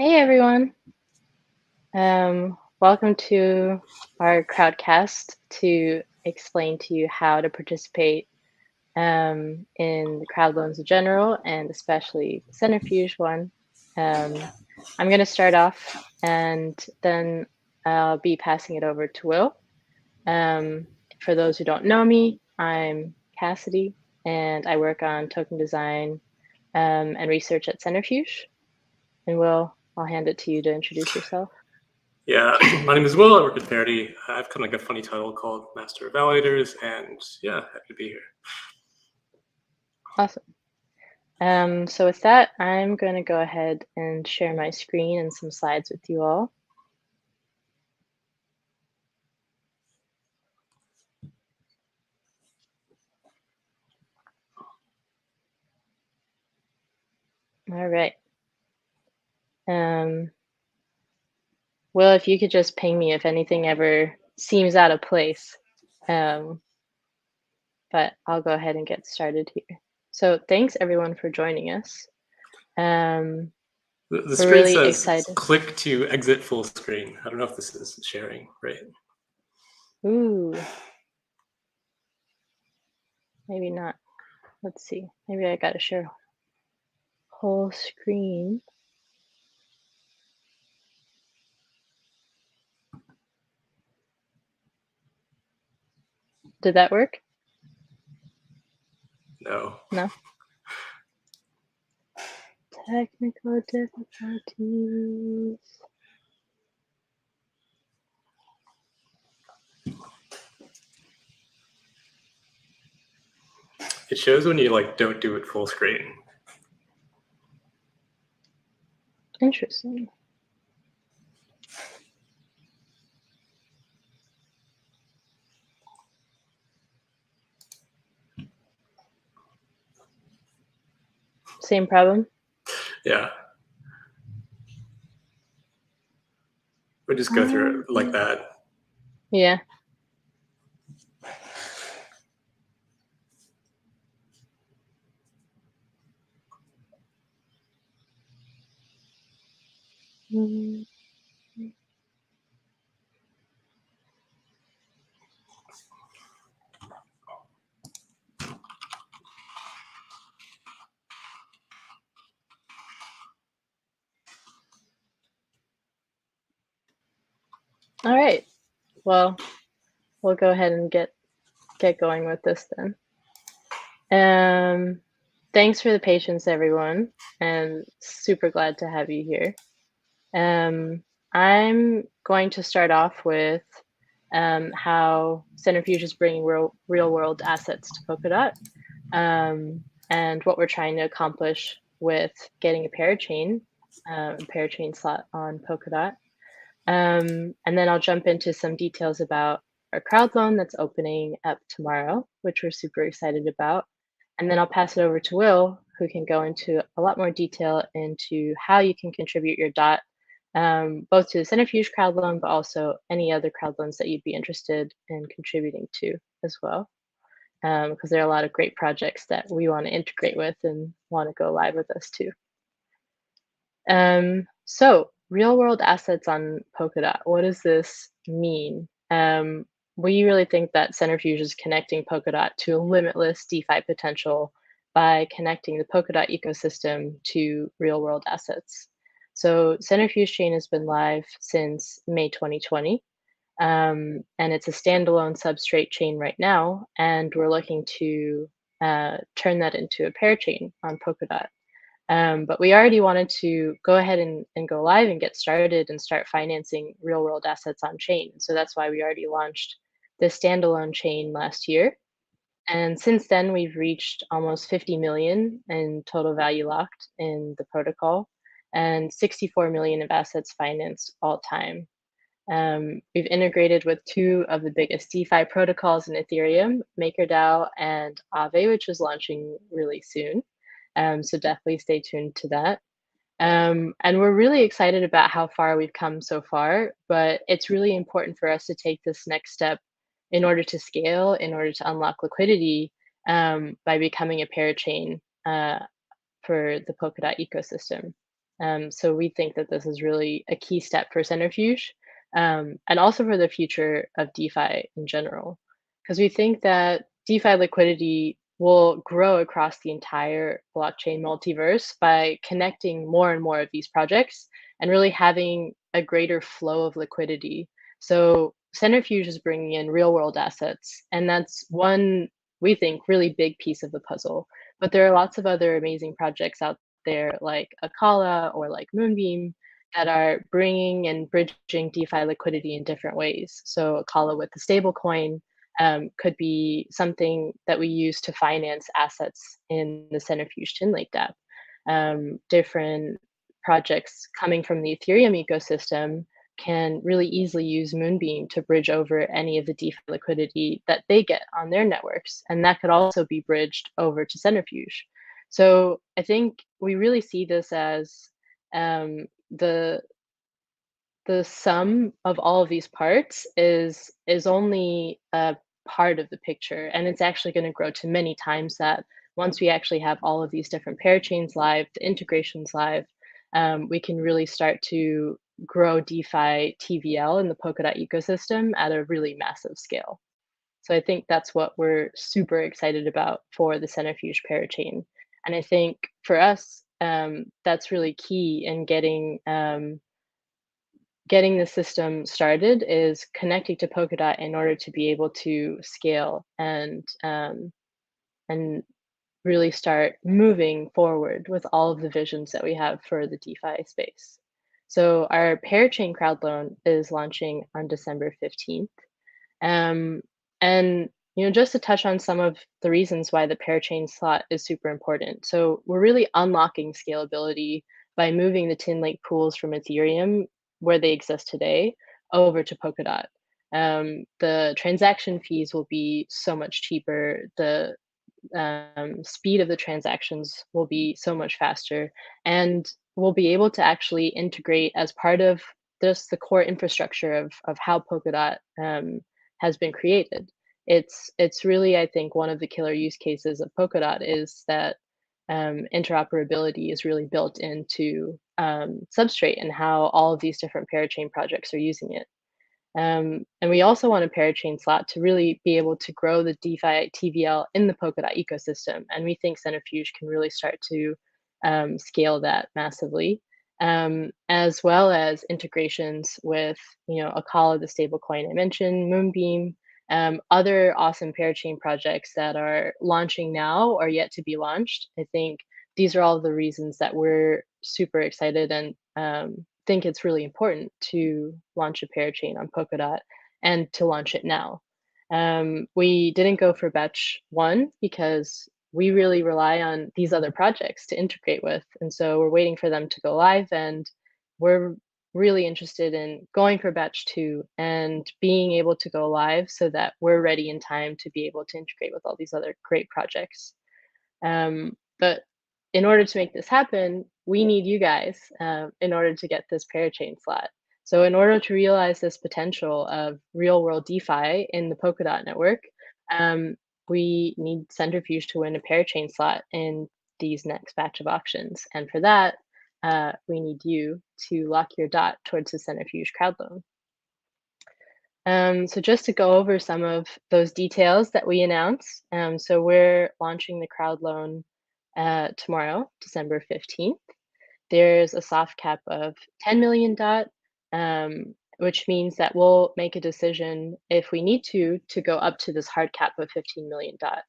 Hey everyone. Um, welcome to our crowdcast to explain to you how to participate um, in the crowd loans in general and especially Centrifuge one. Um, I'm going to start off and then I'll be passing it over to Will. Um, for those who don't know me, I'm Cassidy and I work on token design um, and research at Centrifuge. And Will, I'll hand it to you to introduce yourself. Yeah, my name is Will. I work at Parity. I've kind of like a funny title called Master Evaluators, and yeah, happy to be here. Awesome. Um, so with that, I'm going to go ahead and share my screen and some slides with you all. All right. Um, well, if you could just ping me if anything ever seems out of place. Um, but I'll go ahead and get started here. So thanks everyone for joining us. Um, the, the screen really says excited. click to exit full screen. I don't know if this is sharing, right? Ooh. Maybe not. Let's see. Maybe I got to share whole screen. Did that work? No. No. Technical difficulties. It shows when you like don't do it full screen. Interesting. Same problem? Yeah. We just go through it like that. Yeah. Mm. All right. Well, we'll go ahead and get get going with this then. Um, thanks for the patience, everyone, and super glad to have you here. Um, I'm going to start off with um, how Centrifuge is bringing real, real world assets to Polkadot um, and what we're trying to accomplish with getting a parachain, uh, a parachain slot on Polkadot. Um, and then I'll jump into some details about our crowd loan that's opening up tomorrow, which we're super excited about. And then I'll pass it over to Will, who can go into a lot more detail into how you can contribute your dot, um, both to the Centrifuge crowd loan, but also any other crowd loans that you'd be interested in contributing to as well. Because um, there are a lot of great projects that we want to integrate with and want to go live with us too. Um, so real world assets on Polkadot. What does this mean? Um, we really think that Centrifuge is connecting Polkadot to a limitless DeFi potential by connecting the Polkadot ecosystem to real world assets. So Centrifuge Chain has been live since May 2020, um, and it's a standalone substrate chain right now, and we're looking to uh, turn that into a parachain on Polkadot. Um, but we already wanted to go ahead and, and go live and get started and start financing real world assets on chain. So that's why we already launched the standalone chain last year. And since then, we've reached almost 50 million in total value locked in the protocol and 64 million of assets financed all time. Um, we've integrated with two of the biggest DeFi protocols in Ethereum, MakerDAO and Aave, which is launching really soon. Um, so definitely stay tuned to that. Um, and we're really excited about how far we've come so far, but it's really important for us to take this next step in order to scale, in order to unlock liquidity um, by becoming a parachain uh, for the Polkadot ecosystem. Um, so we think that this is really a key step for Centrifuge um, and also for the future of DeFi in general. Because we think that DeFi liquidity will grow across the entire blockchain multiverse by connecting more and more of these projects and really having a greater flow of liquidity. So Centrifuge is bringing in real world assets, and that's one we think really big piece of the puzzle. But there are lots of other amazing projects out there like Acala or like Moonbeam that are bringing and bridging DeFi liquidity in different ways. So Acala with the stablecoin um, could be something that we use to finance assets in the Centrifuge Tinlake dApp. Um, different projects coming from the Ethereum ecosystem can really easily use Moonbeam to bridge over any of the DeFi liquidity that they get on their networks. And that could also be bridged over to Centrifuge. So I think we really see this as um, the the sum of all of these parts is is only a part of the picture, and it's actually going to grow to many times that once we actually have all of these different parachains live, the integrations live, um, we can really start to grow DeFi TVL in the Polkadot ecosystem at a really massive scale. So I think that's what we're super excited about for the Centrifuge parachain. And I think for us, um, that's really key in getting um, getting the system started is connecting to Polkadot in order to be able to scale and um, and really start moving forward with all of the visions that we have for the DeFi space. So our parachain crowd loan is launching on December 15th. Um, and you know, just to touch on some of the reasons why the parachain slot is super important. So we're really unlocking scalability by moving the Tinlake pools from Ethereum, where they exist today, over to Polkadot. Um, the transaction fees will be so much cheaper. The um, speed of the transactions will be so much faster, and we'll be able to actually integrate as part of this the core infrastructure of of how Polkadot um, has been created it's it's really I think one of the killer use cases of Polkadot is that um, interoperability is really built into um, Substrate and how all of these different parachain projects are using it. Um, and we also want a parachain slot to really be able to grow the DeFi TVL in the Polkadot ecosystem. And we think Centrifuge can really start to um, scale that massively, um, as well as integrations with, you know, Acala, the stablecoin I mentioned, Moonbeam, um, other awesome parachain projects that are launching now or yet to be launched. I think these are all the reasons that we're super excited and um, think it's really important to launch a parachain on Polkadot and to launch it now. Um, we didn't go for batch one because we really rely on these other projects to integrate with. And so we're waiting for them to go live and we're really interested in going for batch two and being able to go live so that we're ready in time to be able to integrate with all these other great projects. Um, but in order to make this happen, we need you guys uh, in order to get this parachain slot. So in order to realize this potential of real world DeFi in the Polkadot network, um, we need Centrifuge to win a parachain slot in these next batch of auctions. And for that, uh, we need you to lock your dot towards the centrifuge crowd loan. Um, so just to go over some of those details that we announced. Um, so we're launching the crowd loan uh, tomorrow, December 15th. There's a soft cap of 10 million dot, um, which means that we'll make a decision if we need to, to go up to this hard cap of 15 million dot.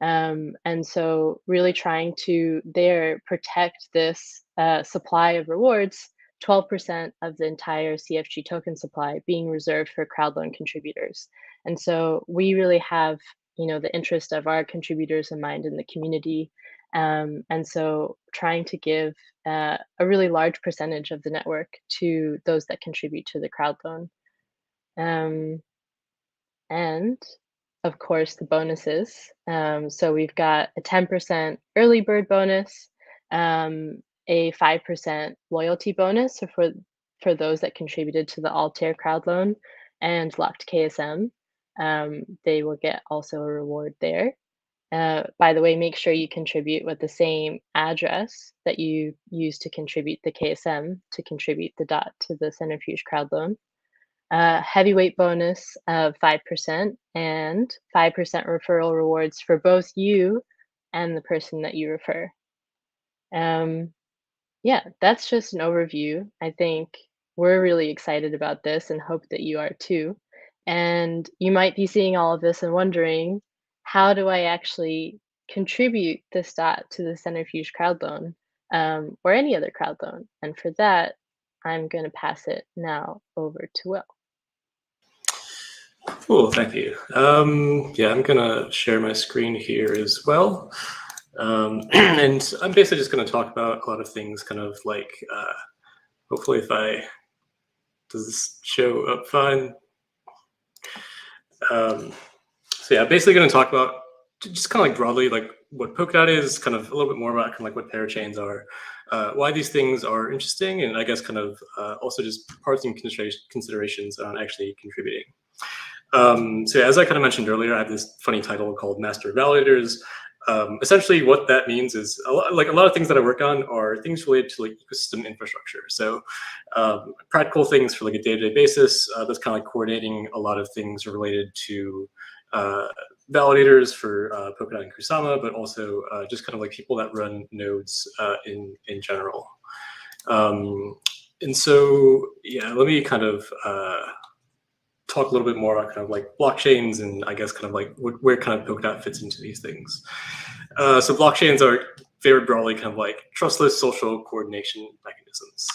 Um, and so really trying to there protect this uh, supply of rewards, 12% of the entire CFG token supply being reserved for crowd loan contributors. And so we really have, you know, the interest of our contributors in mind in the community. Um, and so trying to give uh, a really large percentage of the network to those that contribute to the crowd loan. Um, and of course, the bonuses. Um, so we've got a 10% early bird bonus, um, a 5% loyalty bonus so for, for those that contributed to the Altair crowd loan and locked KSM. Um, they will get also a reward there. Uh, by the way, make sure you contribute with the same address that you use to contribute the KSM to contribute the dot to the Centrifuge crowd loan. Uh, heavyweight bonus of 5% and 5% referral rewards for both you and the person that you refer. Um, yeah, that's just an overview. I think we're really excited about this and hope that you are too. And you might be seeing all of this and wondering, how do I actually contribute this dot to the Centrifuge crowd loan um, or any other crowd loan? And for that, I'm going to pass it now over to Will. Cool, thank you. Um, yeah, I'm gonna share my screen here as well. Um, and I'm basically just gonna talk about a lot of things kind of like, uh, hopefully if I, does this show up fine? Um, so yeah, basically gonna talk about just kind of like broadly like what Polkadot is, kind of a little bit more about kind of like what parachains are, uh, why these things are interesting, and I guess kind of uh, also just parts and considerations on actually contributing. Um, so as I kind of mentioned earlier, I have this funny title called Master Validators. Um, essentially, what that means is a lot, like a lot of things that I work on are things related to like ecosystem infrastructure. So um, practical things for like a day-to-day basis. Uh, that's kind of like coordinating a lot of things related to uh, validators for uh, Polkadot and Kusama, but also uh, just kind of like people that run nodes uh, in in general. Um, and so yeah, let me kind of uh, talk a little bit more about kind of like blockchains and I guess kind of like where kind of Polkadot fits into these things. Uh, so blockchains are very broadly kind of like trustless social coordination mechanisms.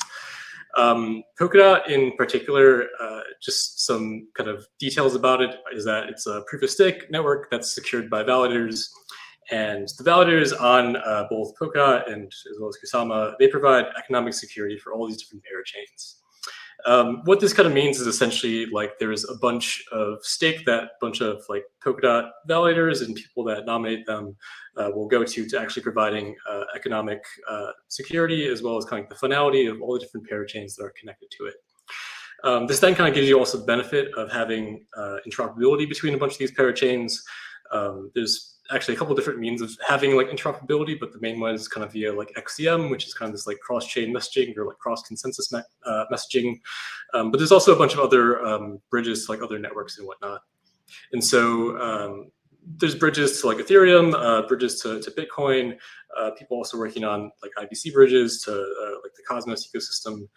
Um, Polkadot in particular, uh, just some kind of details about it is that it's a proof of stake network that's secured by validators. And the validators on uh, both Polkadot and as well as Kusama, they provide economic security for all these different parachains. Um, what this kind of means is essentially like there's a bunch of stake that bunch of like Polkadot validators and people that nominate them uh, will go to to actually providing uh, economic uh, security as well as kind of the finality of all the different parachains that are connected to it. Um, this then kind of gives you also the benefit of having uh, interoperability between a bunch of these parachains. Um, there's actually a couple different means of having like interoperability, but the main one is kind of via like XCM, which is kind of this like cross-chain messaging or like cross-consensus me uh, messaging. Um, but there's also a bunch of other um, bridges to like other networks and whatnot. And so um, there's bridges to like Ethereum, uh, bridges to, to Bitcoin, uh, people also working on like IBC bridges to uh, like the Cosmos ecosystem.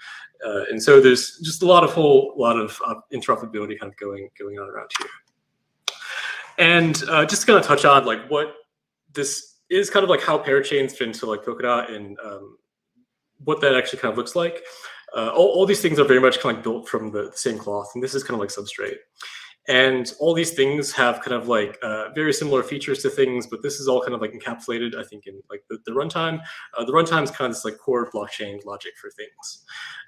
Uh, and so there's just a lot of whole lot of uh, interoperability kind of going going on around here. And uh, just gonna touch on like what this is kind of like how parachains fit into like Polkadot and um, what that actually kind of looks like. Uh, all, all, these things are very much kind of like built from the, the, same cloth, and this is kind of like substrate. And all these things have kind of like uh, very similar features to things, but this is all kind of like encapsulated, I think, in like the, the runtime. Uh, the runtime is kind of this like core blockchain logic for things.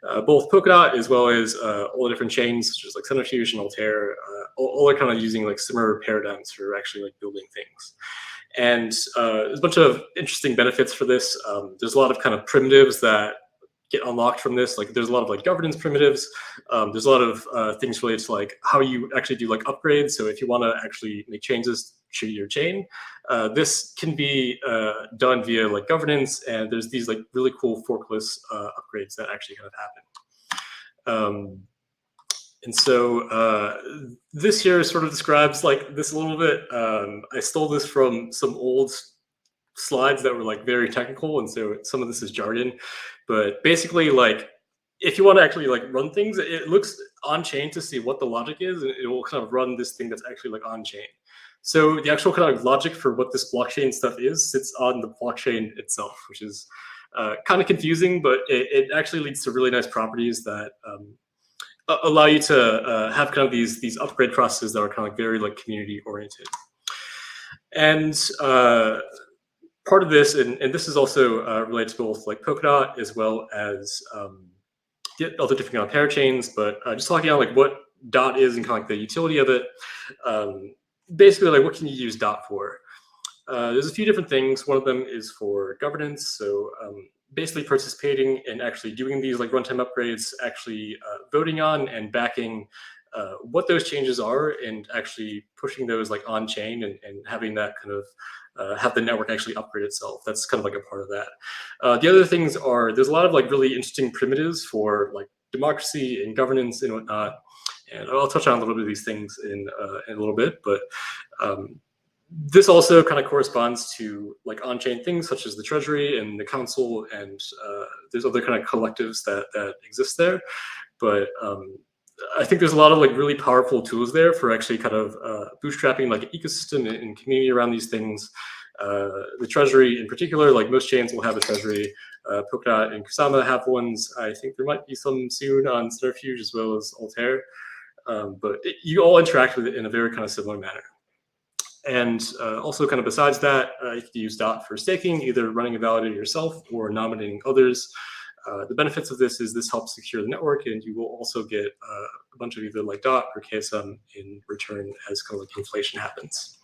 Uh, both Polkadot as well as uh, all the different chains, such as like Centrifuge and Altair, uh, all, all, are kind of using like similar paradigms for actually like building things. And uh, there's a bunch of interesting benefits for this. Um, there's a lot of kind of primitives that get unlocked from this. Like there's a lot of like governance primitives. Um, there's a lot of uh, things related to like how you actually do like upgrades. So if you want to actually make changes to your chain, uh, this can be uh, done via like governance. And there's these like really cool forkless uh, upgrades that actually kind of happen. Um, and so uh, this here sort of describes like this a little bit. Um, I stole this from some old slides that were like very technical and so some of this is jargon but basically like if you want to actually like run things it looks on chain to see what the logic is and it will kind of run this thing that's actually like on chain so the actual kind of logic for what this blockchain stuff is sits on the blockchain itself which is uh, kind of confusing but it, it, actually leads to really nice properties that um, allow you to uh, have kind of these these upgrade processes that are kind of like very like community oriented and uh, part of this, and, and this is also uh, related to both like Polkadot as well as um, other different kind of parachains, but uh, just talking about like what dot is and kind of like the utility of it. Um, basically, like what can you use dot for? Uh, there's a few different things. One of them is for governance. So um, basically participating in actually doing these like runtime upgrades, actually uh, voting on and backing uh, what those changes are and actually pushing those like on chain and, and having that kind of uh, have the network actually upgrade itself. That's kind of like a part of that. Uh, the other things are there's a lot of like really interesting primitives for like democracy and governance and whatnot. And I'll touch on a little bit of these things in, uh, in a little bit, but um, this also kind of corresponds to like on-chain things such as the treasury and the council and uh, there's other kind of collectives that that exist there but um, i think there's a lot of like really powerful tools there for actually kind of uh, bootstrapping like an ecosystem and community around these things. Uh, the treasury in particular like most chains will have a treasury. Uh, polkadot and kusama have ones. I think there might be some soon on centrifuge as well as altair. Um, but it, you all interact with it in a very kind of similar manner. And uh, also kind of besides that, uh, you can use DOT for staking, either running a validator yourself or nominating others. Uh, the benefits of this is this helps secure the network and you will also get uh, a bunch of either like DOT or KSM in return as kind of like inflation happens.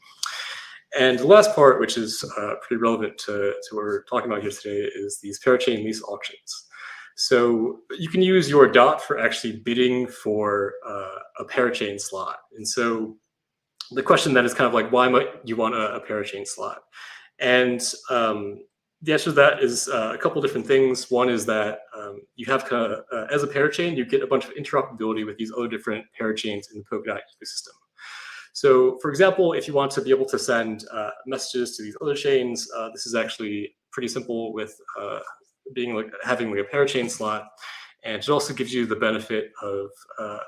And the last part, which is uh, pretty relevant to, to what we're talking about here today, is these parachain lease auctions. So you can use your DOT for actually bidding for uh, a parachain slot. And so the question then is kind of like, why might you want a, a parachain slot? And um, the answer to that is uh, a couple different things. One is that um, you have kind of, uh, as a parachain, you get a bunch of interoperability with these other different parachains in the Polkadot ecosystem. So for example, if you want to be able to send uh, messages to these other chains, uh, this is actually pretty simple with uh, being like having like a parachain slot. And it also gives you the benefit of uh,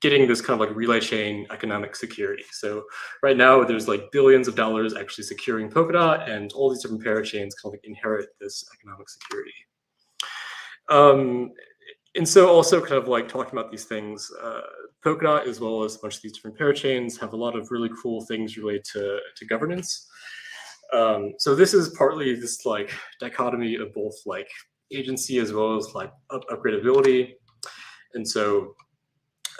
getting this kind of like relay chain economic security. So right now there's like billions of dollars actually securing Polkadot and all these different parachains kind of like inherit this economic security. Um, and so also kind of like talking about these things, uh, Polkadot as well as a bunch of these different parachains have a lot of really cool things related to, to governance. Um, so this is partly this like dichotomy of both like agency as well as like up upgradability. And so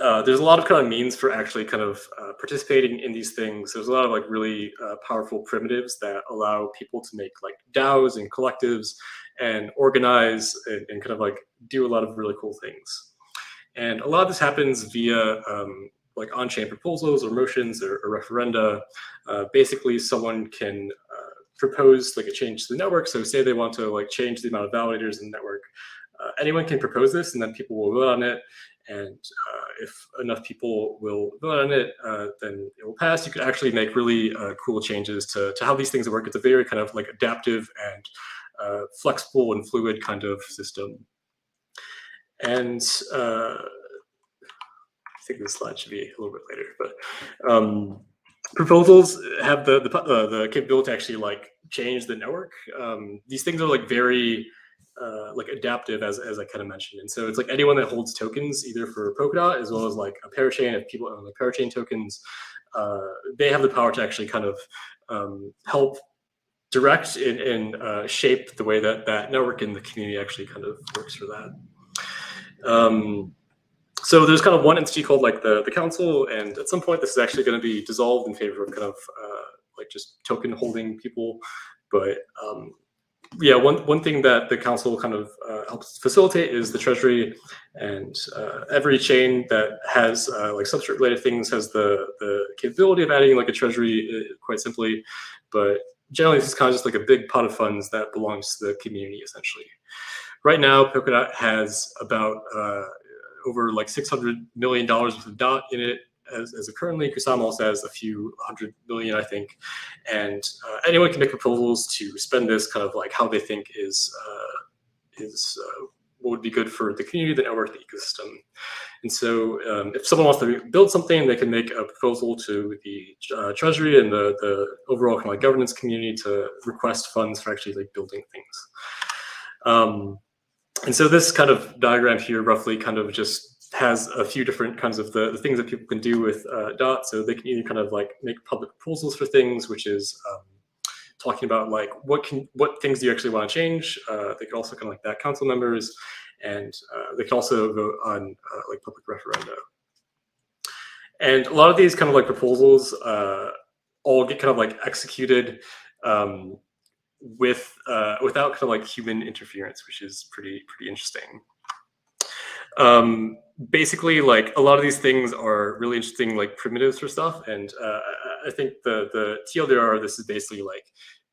uh, there's a lot of kind of means for actually kind of uh, participating in these things. There's a lot of like really uh, powerful primitives that allow people to make like DAOs and collectives and organize and, and kind of like do a lot of really cool things. And a lot of this happens via um, like on-chain proposals or motions or, or referenda. Uh, basically, someone can uh, propose like a change to the network. So say they want to like change the amount of validators in the network. Uh, anyone can propose this and then people will vote on it and uh, if enough people will vote on it, uh, then it will pass. You could actually make really uh, cool changes to, to how these things work. It's a very kind of like adaptive and uh, flexible and fluid kind of system. And uh, I think this slide should be a little bit later, but um, proposals have the the, uh, the capability to actually like change the network. Um, these things are like very uh, like adaptive as, as I kind of mentioned. And so it's like anyone that holds tokens either for Polkadot as well as like a parachain, if people own the parachain tokens, uh, they have the power to actually kind of um, help direct and, and uh, shape the way that that network and the community actually kind of works for that. Um, so there's kind of one entity called like the, the council, and at some point this is actually going to be dissolved in favor of kind of uh, like just token holding people. But um, yeah, one one thing that the council kind of uh, helps facilitate is the treasury, and uh, every chain that has uh, like substrate related things has the the capability of adding like a treasury uh, quite simply, but generally this is kind of just like a big pot of funds that belongs to the community essentially. Right now, Polkadot has about uh, over like six hundred million dollars worth of dot in it, as, as currently. Kusama also has a few hundred million, I think. And uh, anyone can make proposals to spend this kind of like how they think is uh, is uh, what would be good for the community, the network, the ecosystem. And so um, if someone wants to build something, they can make a proposal to the uh, treasury and the, the overall kind of like governance community to request funds for actually like building things. Um, and so this kind of diagram here roughly kind of just has a few different kinds of the, the things that people can do with uh, DOT. So they can either kind of like make public proposals for things, which is um, talking about like what can what things do you actually want to change. Uh, they could also kind of like that council members, and uh, they can also vote on uh, like public referenda. And a lot of these kind of like proposals uh, all get kind of like executed um, with uh, without kind of like human interference, which is pretty pretty interesting. Um, basically, like a lot of these things are really interesting, like primitives for stuff. And uh, I think the the TLDR, this is basically like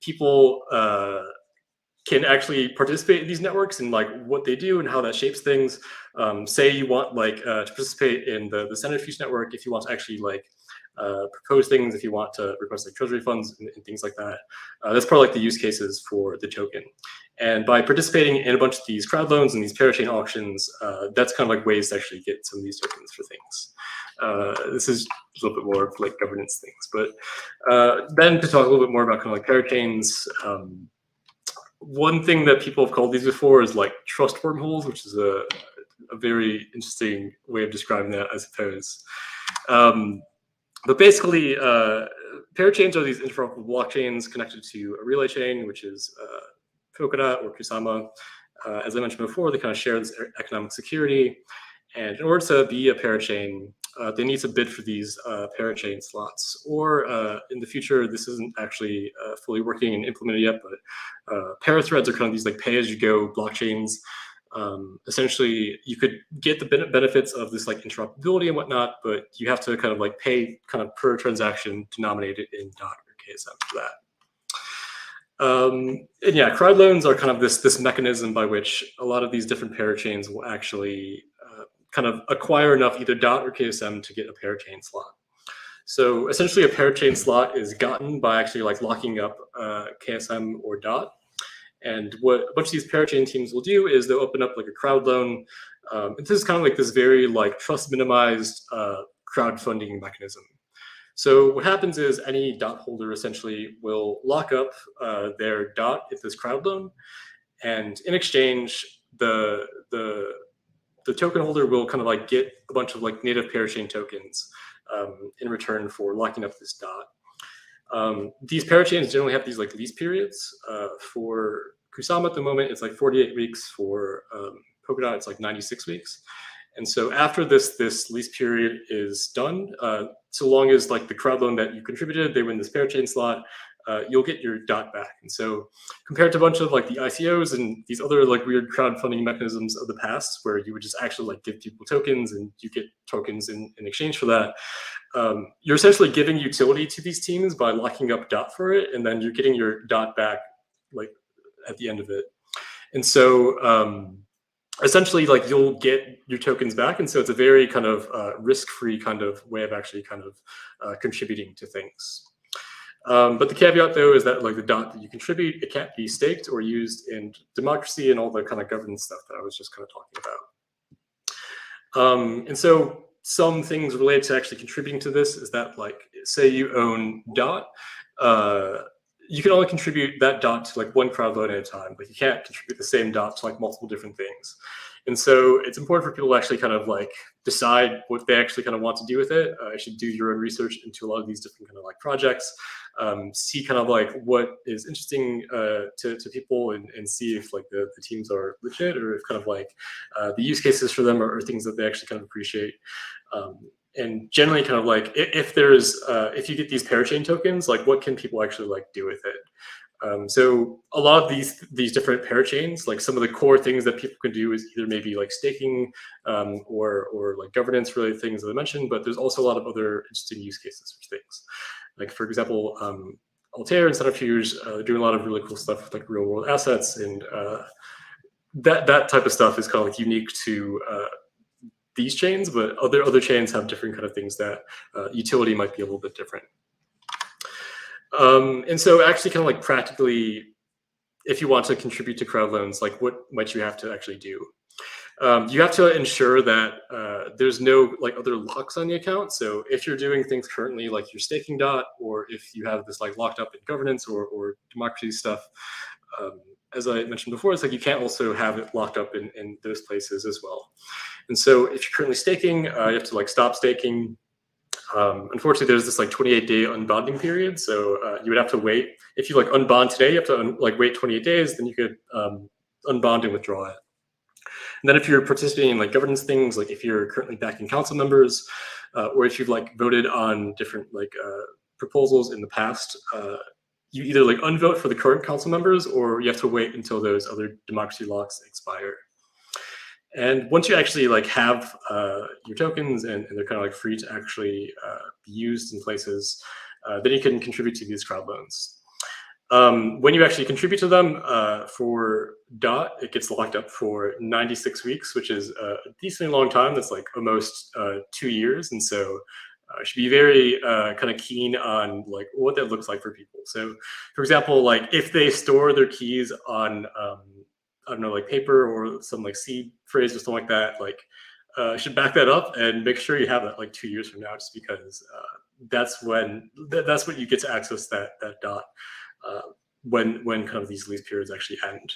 people uh, can actually participate in these networks and like what they do and how that shapes things. Um, say you want like uh, to participate in the the centrifuge network if you want to actually like uh, propose things, if you want to request like treasury funds and, and things like that. Uh, that's probably like the use cases for the token. And by participating in a bunch of these crowd loans and these parachain auctions, uh, that's kind of like ways to actually get some of these tokens for things. Uh, this is a little bit more of like governance things. But uh, then to talk a little bit more about kind of like parachains, um, one thing that people have called these before is like trust wormholes, which is a, a very interesting way of describing that, I suppose. Um, but basically, uh, parachains are these interoperable blockchains connected to a relay chain, which is uh, Polkadot or Kusama. Uh, as I mentioned before, they kind of share this economic security. And in order to be a parachain, uh, they need to bid for these uh, parachain slots. Or uh, in the future, this isn't actually uh, fully working and implemented yet, but uh, parathreads are kind of these like pay-as-you-go blockchains. Um, essentially, you could get the benefits of this like interoperability and whatnot, but you have to kind of like pay kind of per transaction denominated in DOT or KSM for that. Um, and yeah, crowd loans are kind of this this mechanism by which a lot of these different parachains will actually kind of acquire enough either DOT or KSM to get a parachain slot. So essentially a parachain slot is gotten by actually like locking up uh, KSM or DOT. And what a bunch of these parachain teams will do is they'll open up like a crowd loan. Um, this is kind of like this very like trust minimized uh, crowdfunding mechanism. So what happens is any DOT holder essentially will lock up uh, their DOT at this crowd loan. And in exchange, the, the the token holder will kind of like get a bunch of like native parachain tokens um, in return for locking up this dot. Um, these parachains generally have these like lease periods. Uh, for Kusama at the moment, it's like 48 weeks. For um, Polkadot, it's like 96 weeks. And so after this this lease period is done, uh, so long as like the crowd loan that you contributed, they win this parachain slot, uh, you'll get your dot back. And so compared to a bunch of like the ICOs and these other like weird crowdfunding mechanisms of the past where you would just actually like give people tokens and you get tokens in, in exchange for that, um, you're essentially giving utility to these teams by locking up dot for it. And then you're getting your dot back like at the end of it. And so um, essentially like you'll get your tokens back. And so it's a very kind of uh, risk-free kind of way of actually kind of uh, contributing to things. Um, but the caveat, though, is that like the dot that you contribute, it can't be staked or used in democracy and all the kind of governance stuff that I was just kind of talking about. Um, and so some things related to actually contributing to this is that like, say you own dot, uh, you can only contribute that dot to like one crowd loan at a time, but you can't contribute the same dot to like multiple different things. And so it's important for people to actually kind of like decide what they actually kind of want to do with it. Uh, I should do your own research into a lot of these different kind of like projects, um, see kind of like what is interesting uh, to, to people and, and see if like the, the teams are legit or if kind of like uh, the use cases for them are, are, things that they actually kind of appreciate. Um, and generally kind of like if, if there's uh, if you get these parachain tokens, like what can people actually like do with it? Um, so a lot of these these different parachains, like some of the core things that people can do is either maybe like staking um, or or like governance related things that I mentioned, but there's also a lot of other interesting use cases for things. Like for example, um, Altair and Centrifuge uh, doing a lot of really cool stuff with like real world assets, and uh, that that type of stuff is kind of like unique to uh, these chains, but other other chains have different kind of things that uh, utility might be a little bit different. Um, and so actually kind of like practically, if you want to contribute to crowd loans, like what might you have to actually do? Um, you have to ensure that uh, there's no like other locks on the account. So if you're doing things currently like your staking dot, or if you have this like locked up in governance or, or democracy stuff, um, as I mentioned before, it's like you can't also have it locked up in, in those places as well. And so if you're currently staking, uh, you have to like stop staking, um, unfortunately, there's this like 28 day unbonding period. So uh, you would have to wait. If you like unbond today, you have to un- like wait 28 days, then you could um, unbond and withdraw it. And then if you're participating in like governance things, like if you're currently backing council members, uh, or if you've like voted on different like uh, proposals in the past, uh, you either like unvote for the current council members, or you have to wait until those other democracy locks expire. And once you actually like have uh, your tokens and, and, they're kind of like free to actually uh, be used in places, uh, then you can contribute to these crowd loans. Um, when you actually contribute to them uh, for DOT, it gets locked up for 96 weeks, which is a decently long time. That's like almost uh, two years. And so uh, should be very uh, kind of keen on like what that looks like for people. So for example, like if they store their keys on, um, I don't know, like paper or some like seed phrase or something like that, like uh, should back that up and make sure you have that like two years from now, just because uh, that's when th that's when you get to access that that dot uh, when when kind of these lease periods actually end.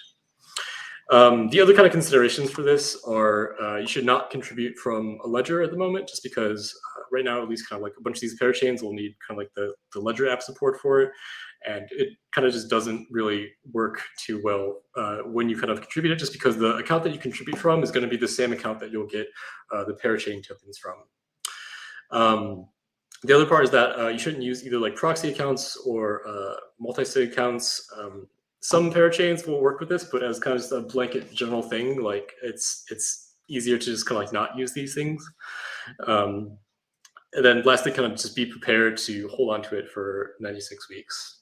Um, the other kind of considerations for this are uh, you should not contribute from a ledger at the moment, just because uh, right now, at least kind of like a bunch of these parachains will need kind of like the, the ledger app support for it. And it kind of just doesn't really work too well uh, when you kind of contribute it, just because the account that you contribute from is going to be the same account that you'll get uh, the parachain tokens from. Um, the other part is that uh, you shouldn't use either like proxy accounts or uh, multi-sig accounts. Um, some parachains will work with this, but as kind of a blanket general thing, like it's it's easier to just kind of like not use these things. Um, and then lastly, kind of just be prepared to hold on to it for 96 weeks.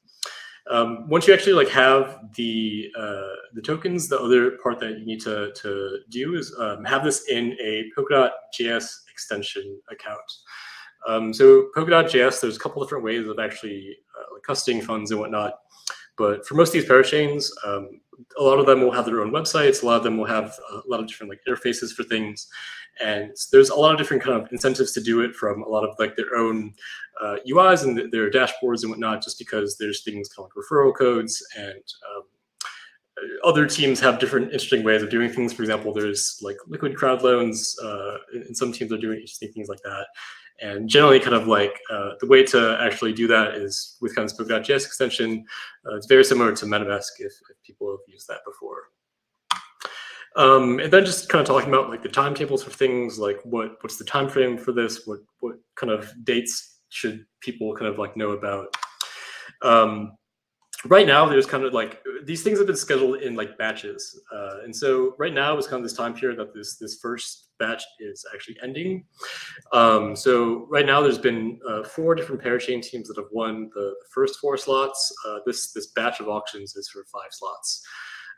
Um, once you actually like have the uh, the tokens, the other part that you need to to do is um, have this in a Polkadot JS extension account. Um, so Polkadot.js, there's a couple different ways of actually uh, like custodying funds and whatnot. But for most of these parachains, um, a lot of them will have their own websites. A lot of them will have a lot of different like interfaces for things, and there's a lot of different kind of incentives to do it from a lot of like their own uh, UIs and their dashboards and whatnot. Just because there's things called referral codes and um, other teams have different interesting ways of doing things. For example, there's like liquid crowd loans, uh, and some teams are doing interesting things like that. And generally, kind of like uh, the way to actually do that is with kind of Spoke.js extension. Uh, it's very similar to MetaMask if, if people have used that before. Um, and then just kind of talking about like the timetables for things, like what what's the time frame for this? What what kind of dates should people kind of like know about? Um, right now there's kind of like these things have been scheduled in like batches uh, and so right now is kind of this time period that this this first batch is actually ending. Um, so right now there's been uh, four different parachain teams that have won the, first four slots. Uh, this this batch of auctions is for five slots.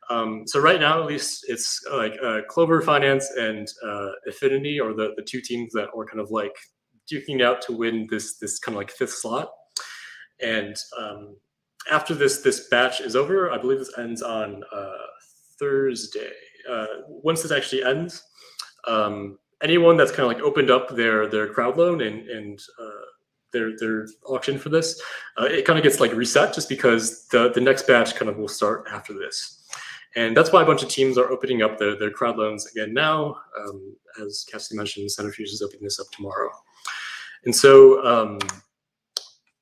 Um, so right now at least it's like uh, clover finance and uh, Efinity are the, the two teams that are kind of like duking out to win this this kind of like fifth slot. And um, after this this batch is over, I believe this ends on uh, Thursday. Uh, once this actually ends, um, anyone that's kind of like opened up their their crowd loan and and uh, their their auction for this, uh, it kind of gets like reset just because the the next batch kind of will start after this. And that's why a bunch of teams are opening up their, their crowd loans again now. Um, as Cassie mentioned, Centrifuge is opening this up tomorrow. And so um,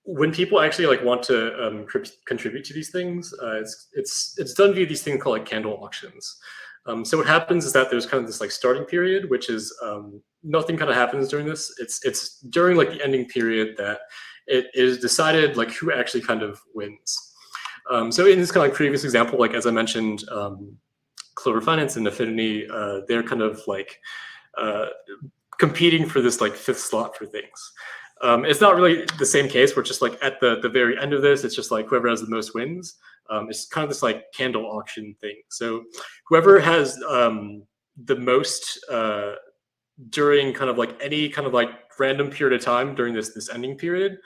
when people actually like want to um, contribute to these things, uh, it's it's it's done via these things called like candle auctions. Um, so what happens is that there's kind of this like starting period, which is um, nothing kind of happens during this. It's it's during like the ending period that it is decided like who actually kind of wins. Um, so in this kind of like previous example, like as I mentioned, um, Clover Finance and Efinity, uh, they're kind of like uh, competing for this like fifth slot for things. Um, it's not really the same case We're just like at the, the very end of this, it's just like whoever has the most wins. Um, it's kind of this like candle auction thing. So whoever has um, the most uh, during kind of like any kind of like random period of time during this this ending period,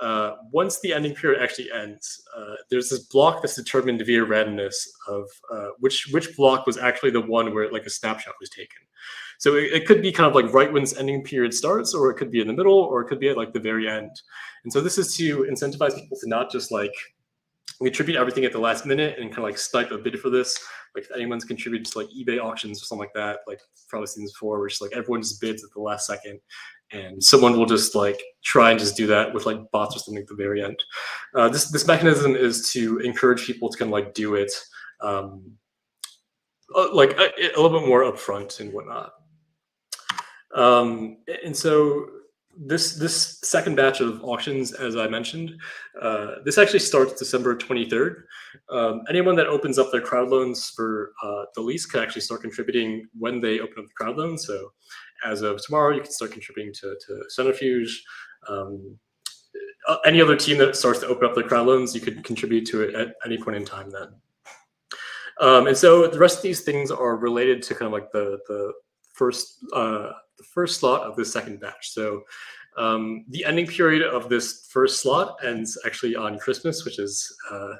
uh, once the ending period actually ends, uh, there's this block that's determined via randomness of uh, which which block was actually the one where like a snapshot was taken. So it, it, could be kind of like right when this ending period starts, or it could be in the middle, or it could be at like the very end. And so this is to incentivize people to not just like contribute everything at the last minute and kind of like snipe a bid for this. Like if anyone's contributed to like eBay auctions or something like that, like probably seen this before, where just like everyone just bids at the last second and someone will just like try and just do that with like bots or something at the very end. Uh, this this mechanism is to encourage people to kind of like do it um, uh, like a, a, little bit more upfront and whatnot. Um, and so this this second batch of auctions, as I mentioned, uh, this actually starts December 23rd. Um, anyone that opens up their crowd loans for uh, the lease can actually start contributing when they open up the crowd loan. So as of tomorrow, you can start contributing to, to Centrifuge. Um, uh, any other team that starts to open up their crowd loans, you could contribute to it at any point in time then. Um, and so the rest of these things are related to kind of like the the first uh, the first slot of the second batch. So um, the ending period of this first slot ends actually on Christmas, which is uh,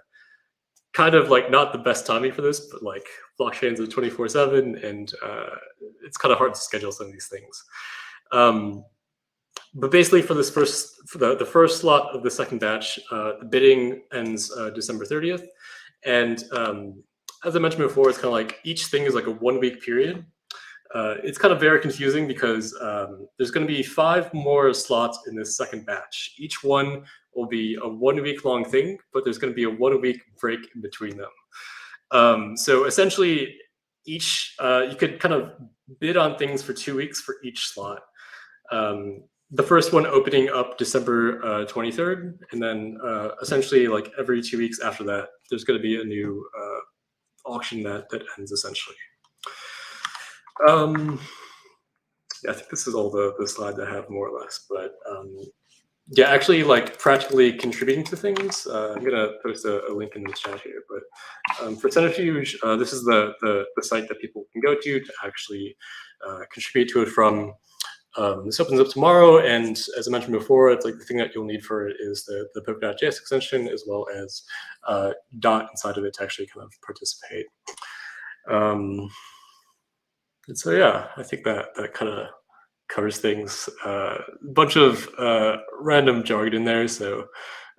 kind of like not the best timing for this, but like blockchains are 24 seven and uh, it's kind of hard to schedule some of these things. Um, but basically for this first, for the, the first slot of the second batch, uh, the bidding ends uh, December 30th. And um, as I mentioned before, it's kind of like each thing is like a one week period. Uh, it's kind of very confusing because um, there's going to be five more slots in this second batch. Each one will be a one week long thing, but there's going to be a one week break in between them. Um, so essentially, each uh, you could kind of bid on things for two weeks for each slot. Um, the first one opening up December uh, 23rd, and then uh, essentially like every two weeks after that, there's going to be a new uh, auction that that ends essentially. Um, yeah, I think this is all the, the slides I have more or less, but um, yeah, actually like practically contributing to things. Uh, I'm gonna post a, a, link in the chat here, but um, for Centrifuge, uh, this is the, the, the site that people can go to to actually uh, contribute to it from. Um, this opens up tomorrow, and as I mentioned before, it's like the thing that you'll need for it is the the Polkadot.js extension as well as uh, dot inside of it to actually kind of participate. Um, and so yeah, I think that that kind of covers things. A uh, bunch of uh, random jargon in there. So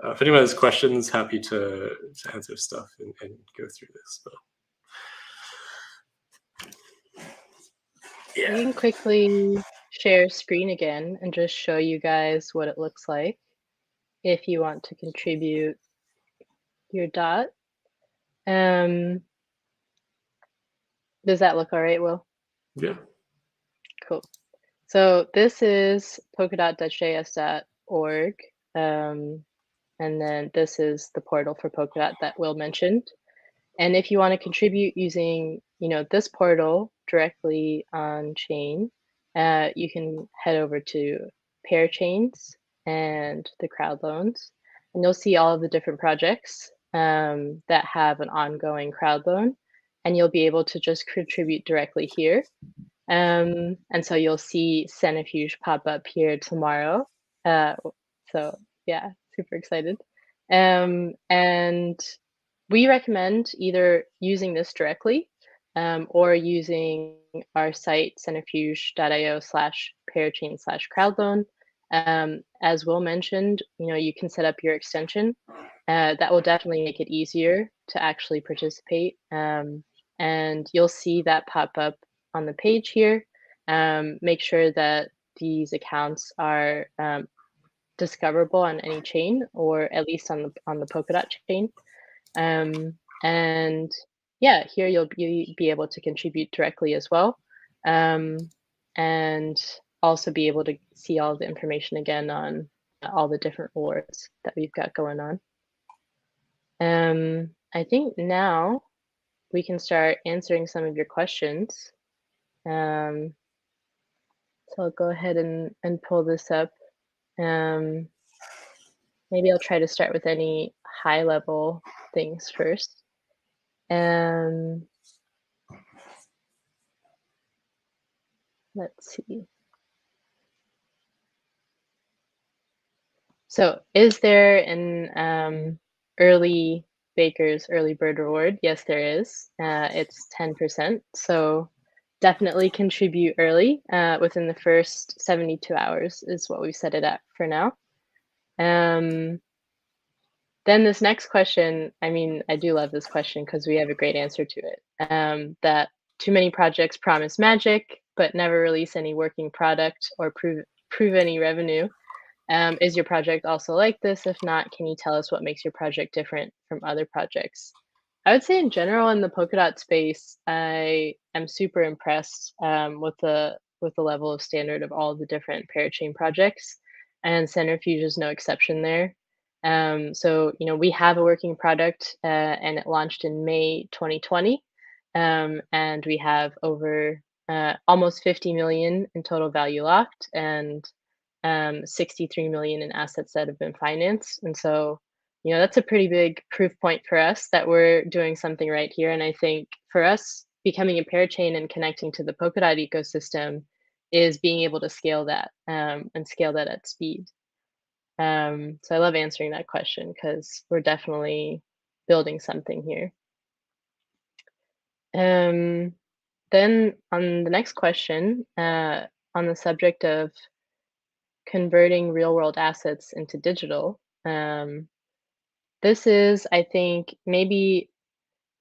uh, if anyone has questions, happy to, to answer stuff and, and go through this. But yeah. You can quickly share screen again and just show you guys what it looks like if you want to contribute your dot. Um, does that look all right, Will? Yeah. Cool. So this is polkadot.js.org. Um, and then this is the portal for Polkadot that Will mentioned. And if you want to contribute using, you know, this portal directly on chain, uh, you can head over to Parachains and the crowd loans, and you'll see all of the different projects um, that have an ongoing crowd loan, and you'll be able to just contribute directly here. Um, and so you'll see Centrifuge pop up here tomorrow. Uh, so yeah, super excited. Um, and we recommend either using this directly um, or using our site centrifuge.io slash parachain slash crowdloan. Um, as Will mentioned, you know, you can set up your extension. Uh, that will definitely make it easier to actually participate. Um, and you'll see that pop up on the page here. Um, make sure that these accounts are um, discoverable on any chain or at least on the on the Polkadot chain. Um, and yeah, here you'll be, be able to contribute directly as well. Um, and also be able to see all the information again on all the different rewards that we've got going on. Um, I think now we can start answering some of your questions. Um, so I'll go ahead and, and pull this up. Um, maybe I'll try to start with any high level things first. Um, let's see. So is there an um, early Baker's early bird reward? Yes, there is. Uh, it's 10%. So definitely contribute early uh, within the first 72 hours is what we've set it at for now. Um, then this next question, I mean, I do love this question because we have a great answer to it. Um, that too many projects promise magic, but never release any working product or prove prove any revenue. Um, is your project also like this? If not, can you tell us what makes your project different from other projects? I would say in general in the Polkadot space, I am super impressed um, with the with the level of standard of all the different parachain projects. and Centrifuge is no exception there. Um, so, you know, we have a working product uh, and it launched in May 2020. Um, and we have over uh, almost 50 million in total value locked and um, 63 million in assets that have been financed. And so, you know, that's a pretty big proof point for us that we're doing something right here. And I think for us, becoming a parachain and connecting to the Polkadot ecosystem is being able to scale that um, and scale that at speed. Um, so I love answering that question because we're definitely building something here. Um, then on the next question, uh, on the subject of converting real world assets into digital, um, this is, I think, maybe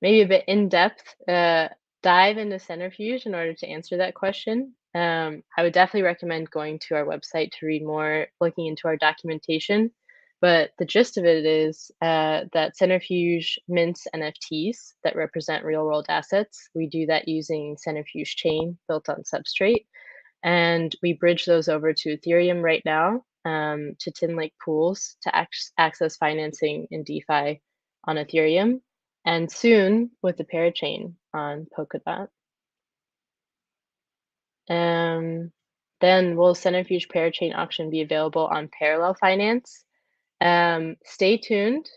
maybe a bit in depth uh, dive into Centrifuge in order to answer that question. Um, I would definitely recommend going to our website to read more, looking into our documentation. But the gist of it is uh, that Centrifuge mints NFTs that represent real world assets. We do that using Centrifuge Chain built on Substrate. And we bridge those over to Ethereum right now um, to Tinlake pools to ac- access financing in DeFi on Ethereum and soon with the parachain on Polkadot. Um, then will Centrifuge Parachain auction be available on Parallel Finance? Um, stay tuned.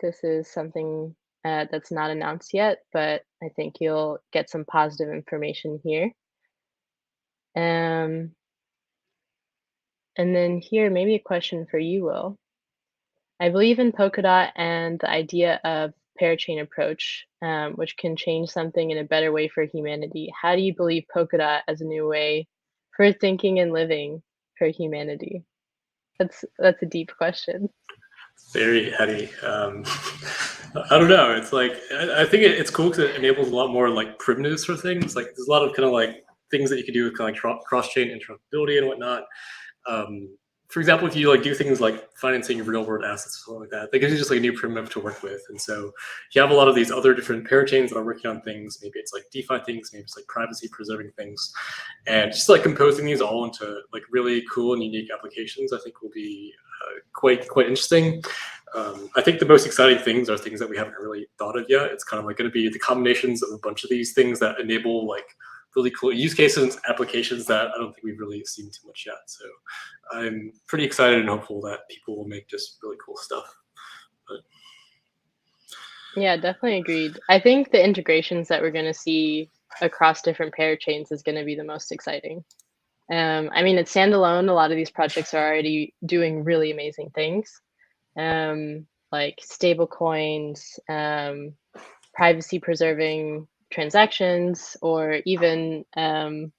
This is something uh, that's not announced yet, but I think you'll get some positive information here. Um, and then here, maybe a question for you, Will. I believe in Polkadot and the idea of parachain approach, um, which can change something in a better way for humanity. How do you believe Polkadot as a new way for thinking and living for humanity? That's that's a deep question. Very heady. Um, I don't know. It's like I, I think it, it's cool because it enables a lot more like primitives for things. Like there's a lot of kind of like things that you can do with kind of like cross chain interoperability and whatnot. Um, for example, if you like do things like financing real world assets something like that, that gives you just like a new primitive to work with. And so you have a lot of these other different parachains that are working on things. Maybe it's like DeFi things, maybe it's like privacy preserving things, and just like composing these all into like really cool and unique applications. I think will be uh, quite quite interesting. Um, I think the most exciting things are things that we haven't really thought of yet. It's kind of like going to be the combinations of a bunch of these things that enable like really cool use cases, and applications that I don't think we've really seen too much yet. So I'm pretty excited and hopeful that people will make just really cool stuff. But yeah, definitely agreed. I think the integrations that we're going to see across different parachains is going to be the most exciting. Um, I mean, it's standalone. A lot of these projects are already doing really amazing things, um, like stable coins, um, privacy preserving transactions or even um,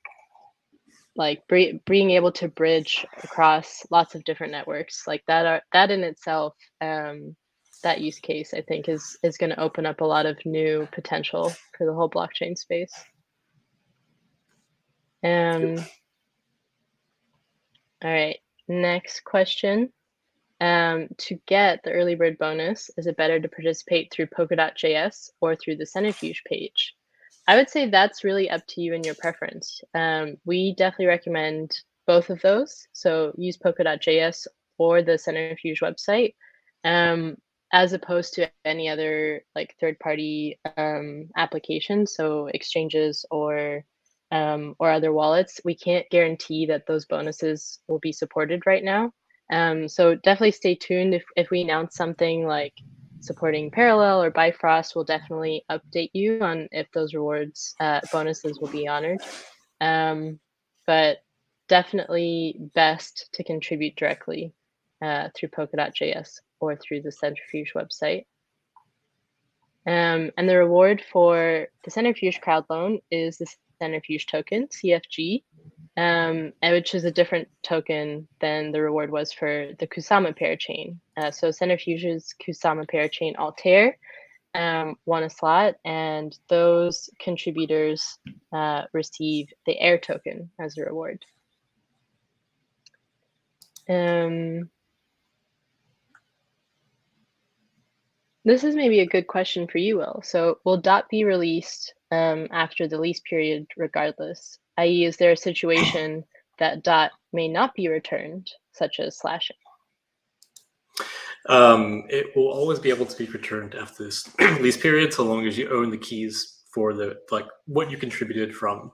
like being able to bridge across lots of different networks like that are that in itself um, that use case i think is is going to open up a lot of new potential for the whole blockchain space um all right next question um, to get the early bird bonus, is it better to participate through Polkadot.js or through the Centrifuge page? I would say that's really up to you and your preference. Um, we definitely recommend both of those. So use Polkadot.js or the Centrifuge website, um, as opposed to any other like third-party um, applications, so exchanges or um, or other wallets. We can't guarantee that those bonuses will be supported right now. Um, so definitely stay tuned if if we announce something like supporting Parallel or Bifrost will definitely update you on if those rewards uh, bonuses will be honored. Um, but definitely best to contribute directly uh, through Polkadot.js or through the Centrifuge website. Um, and the reward for the Centrifuge crowd loan is the Centrifuge token, CFG, um, which is a different token than the reward was for the Kusama parachain. Uh, so Centrifuge's Kusama parachain Altair um, won a slot, and those contributors uh, receive the AIR token as a reward. Um, this is maybe a good question for you, Will. So, will DOT be released um, after the lease period regardless? i.e., is there a situation that dot may not be returned, such as slashing? Um, it will always be able to be returned after this lease period, so long as you own the keys for the like what you contributed from.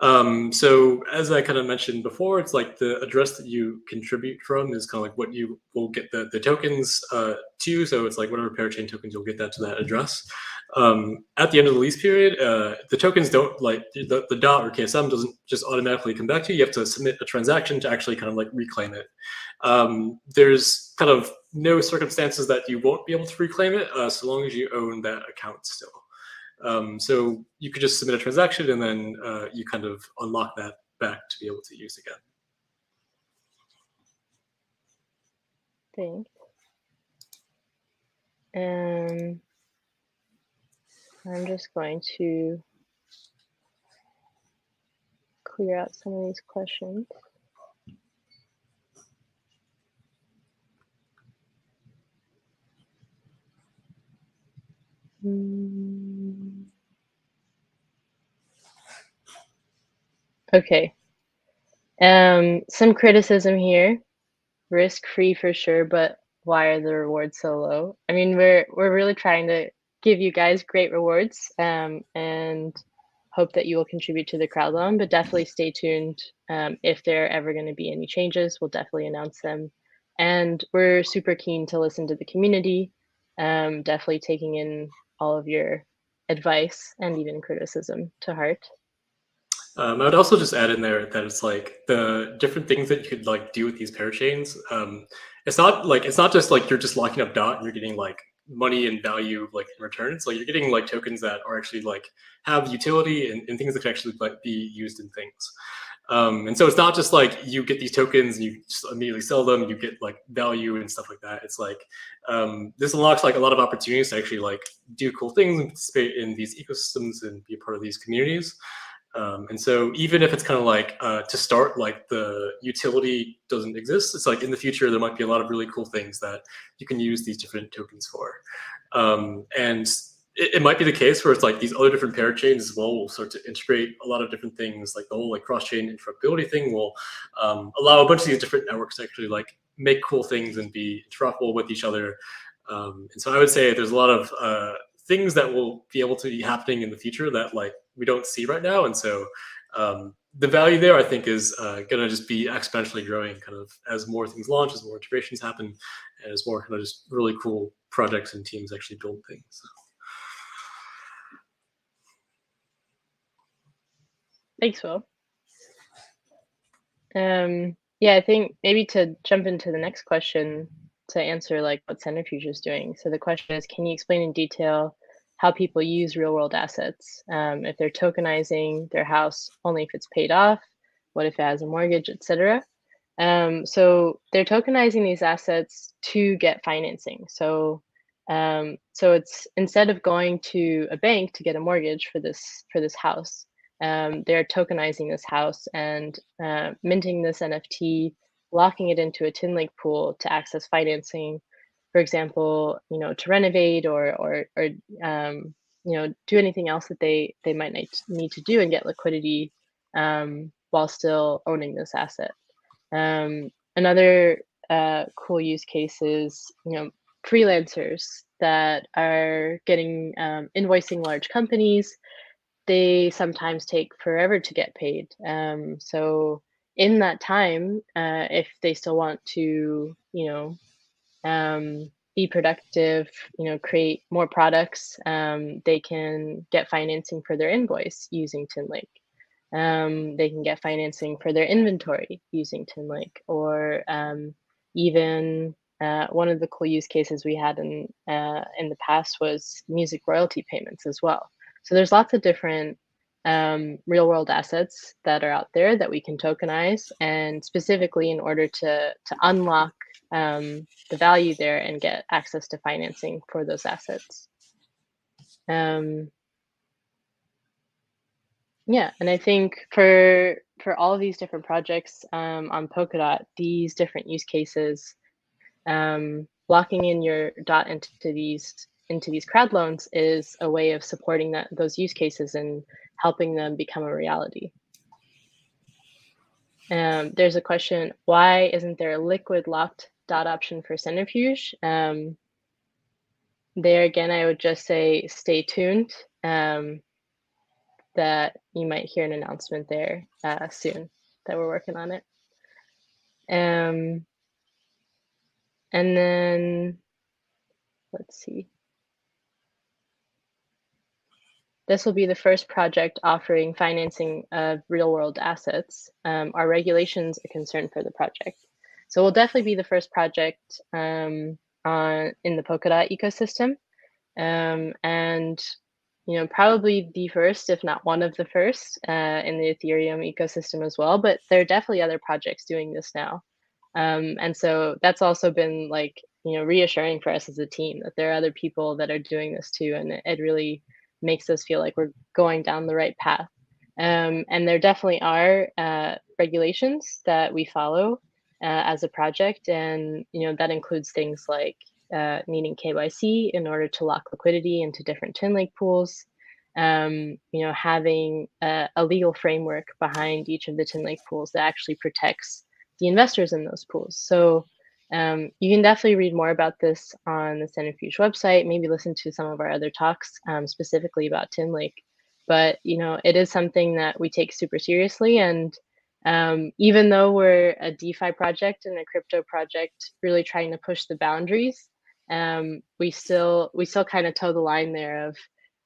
Um, so as I kind of mentioned before, it's like the address that you contribute from is kind of like what you will get the, the tokens uh, to. So it's like whatever parachain tokens you'll get that to that address. Um, at the end of the lease period, uh, the tokens don't like the, the dot or KSM doesn't just automatically come back to you. You have to submit a transaction to actually kind of like reclaim it. Um, there's kind of no circumstances that you won't be able to reclaim it uh, so long as you own that account still. Um, so you could just submit a transaction and then uh, you kind of unlock that back to be able to use again. Thanks. And I'm just going to clear out some of these questions. Okay. Um, some criticism here. Risk free for sure, but why are the rewards so low? I mean, we're we're really trying to give you guys great rewards um, and hope that you will contribute to the crowd loan, but definitely stay tuned. Um, if there are ever going to be any changes, we'll definitely announce them. And we're super keen to listen to the community, um, definitely taking in all of your advice and even criticism to heart. Um, I would also just add in there that it's like the different things that you could like do with these parachains. Um, it's not like it's not just like you're just locking up dot and you're getting like money and value like in return. It's like you're getting like tokens that are actually like have utility and, and things that can actually like be used in things. Um, and so it's not just like you get these tokens and you just immediately sell them, you get like value and stuff like that. It's like um, this unlocks like a lot of opportunities to actually like do cool things and participate in these ecosystems and be a part of these communities. Um, and so even if it's kind of like uh, to start, like the utility doesn't exist, it's like in the future there might be a lot of really cool things that you can use these different tokens for. Um, and it, it, might be the case where it's like these other different parachains as well will start to integrate a lot of different things, like the whole like cross-chain interoperability thing will um, allow a bunch of these different networks to actually like make cool things and be interoperable with each other. Um, and so I would say there's a lot of uh, things that will be able to be happening in the future that like we don't see right now. And so um, the value there, I think, is uh, going to just be exponentially growing kind of as more things launch, as more integrations happen, as more kind of just really cool projects and teams actually build things. So. Thanks, Will. Um, yeah, I think maybe to jump into the next question to answer like what Centrifuge is doing. So the question is, can you explain in detail how people use real world assets? Um, if they're tokenizing their house only if it's paid off, what if it has a mortgage, etc. Um, so they're tokenizing these assets to get financing. So um, so it's instead of going to a bank to get a mortgage for this for this house, um, they're tokenizing this house and uh, minting this NFT locking it into a Tinlake pool to access financing, for example, you know, to renovate or or or um, you know do anything else that they they might need to do and get liquidity um, while still owning this asset. Um, another uh, cool use case is you know freelancers that are getting um, invoicing large companies. They sometimes take forever to get paid. Um, so in that time, uh, if they still want to, you know, um, be productive, you know, create more products, um, they can get financing for their invoice using Tinlake. Um, they can get financing for their inventory using Tinlake, or um, even uh, one of the cool use cases we had in uh, in the past was music royalty payments as well. So there's lots of different um, real world assets that are out there that we can tokenize and specifically in order to to unlock um, the value there and get access to financing for those assets. Um, yeah and i think for for all of these different projects um, on polkadot these different use cases um, locking in your dot into these into these crowd loans is a way of supporting that those use cases and helping them become a reality. Um, there's a question, why isn't there a liquid locked dot option for Centrifuge? Um, there again, I would just say stay tuned. Um, that you might hear an announcement there uh, soon that we're working on it. Um, and then let's see. This will be the first project offering financing of real world assets. Um, are regulations a concern for the project? So we'll definitely be the first project um, on in the Polkadot ecosystem. Um, and you know, probably the first, if not one of the first, uh, in the Ethereum ecosystem as well. But there are definitely other projects doing this now, um, and so that's also been like you know reassuring for us as a team that there are other people that are doing this too, and it, it really makes us feel like we're going down the right path. Um, and there definitely are uh, regulations that we follow uh, as a project, and you know that includes things like uh, needing KYC in order to lock liquidity into different Tinlake pools. Um, you know, having a, a, legal framework behind each of the Tinlake pools that actually protects the investors in those pools. So um, you can definitely read more about this on the Centrifuge website, maybe listen to some of our other talks um, specifically about Tinlake. But, you know, it is something that we take super seriously. And um, even though we're a DeFi project and a crypto project really trying to push the boundaries, um, we still we still kind of toe the line there of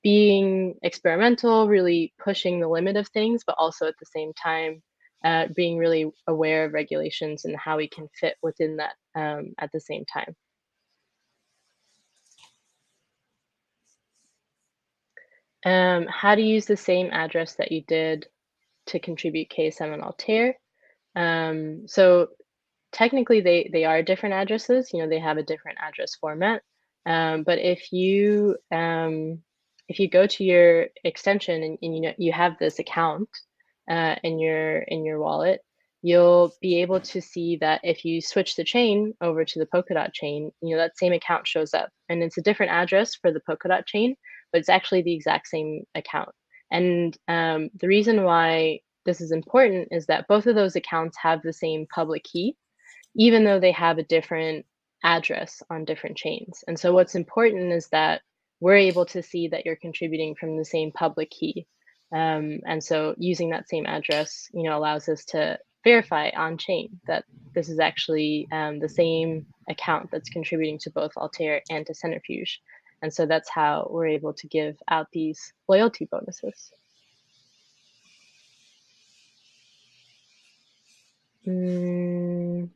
being experimental, really pushing the limit of things, but also at the same time uh, being really aware of regulations and how we can fit within that um, at the same time. Um, how to use the same address that you did to contribute KSM and Altair. Um, so technically they, they are different addresses, you know, they have a different address format. Um, but if you um, if you go to your extension and, and you know you have this account uh, in your in your wallet, you'll be able to see that if you switch the chain over to the Polkadot chain, you know, that same account shows up and it's a different address for the Polkadot chain, but it's actually the exact same account. And um, the reason why this is important is that both of those accounts have the same public key, even though they have a different address on different chains. And so what's important is that we're able to see that you're contributing from the same public key. Um, and so using that same address, you know, allows us to verify on chain that this is actually um, the same account that's contributing to both Altair and to Centrifuge. And so that's how we're able to give out these loyalty bonuses. Mm,